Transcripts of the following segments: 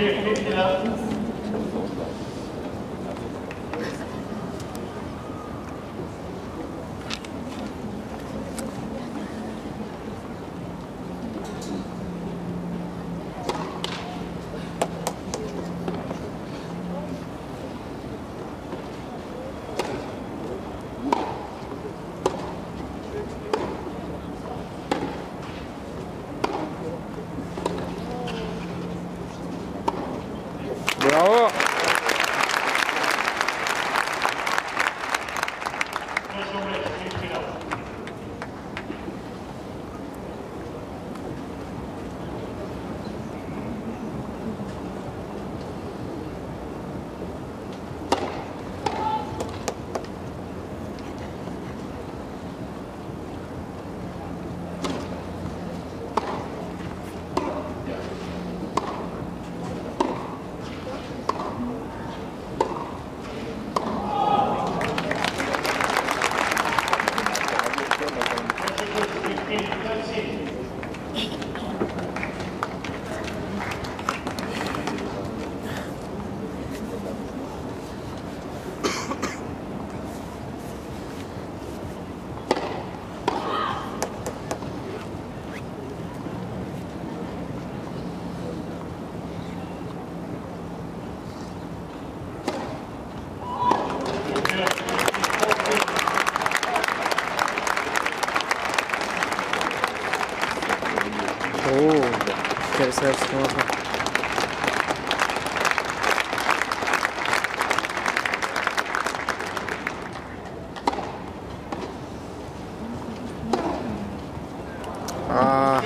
Here, pick it up. Thank you. Oo. Kere servis kırmızı. Aa.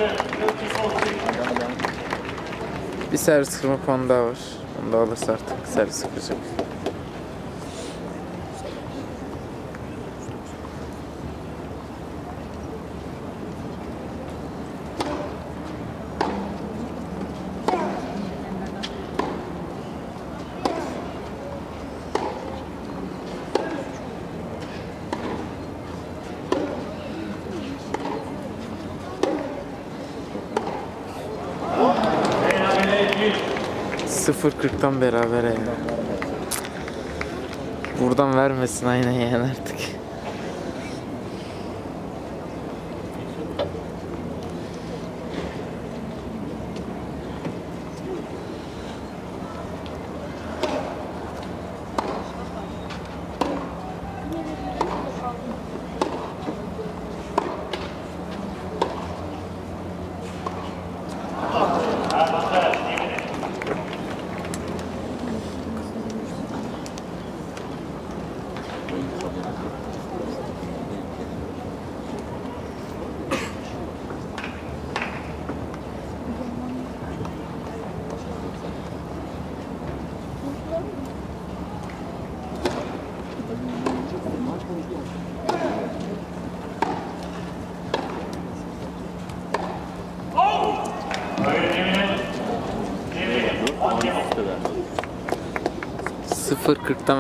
Bir servis kırma puanı daha var. Onu da alırsa artık servis kıracak. Sıfır kırktan berabere ya. Buradan vermesin aynen yani artık. Sıfır kırktan